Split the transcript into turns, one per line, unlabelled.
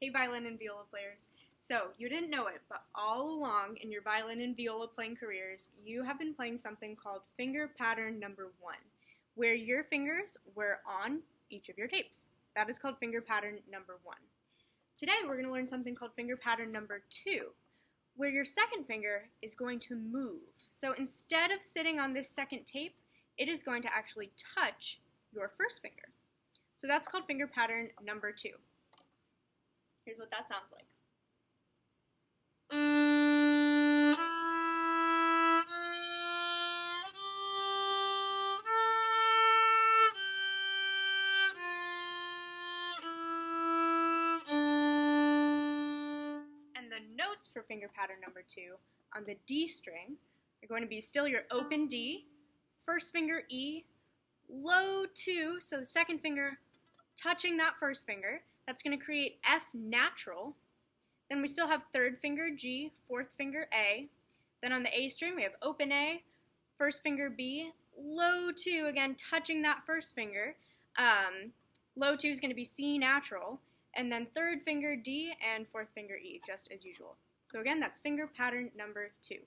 Hey, violin and viola players. So, you didn't know it, but all along in your violin and viola playing careers, you have been playing something called finger pattern number one, where your fingers were on each of your tapes. That is called finger pattern number one. Today, we're going to learn something called finger pattern number two, where your second finger is going to move. So, instead of sitting on this second tape, it is going to actually touch your first finger. So, that's called finger pattern number two. Here's what that sounds like. And the notes for finger pattern number two on the D string are going to be still your open D, first finger E, low two, so the second finger touching that first finger, that's going to create F natural. Then we still have third finger G, fourth finger A. Then on the A string, we have open A, first finger B, low two, again touching that first finger. Um, low two is going to be C natural. And then third finger D and fourth finger E, just as usual. So again, that's finger pattern number two.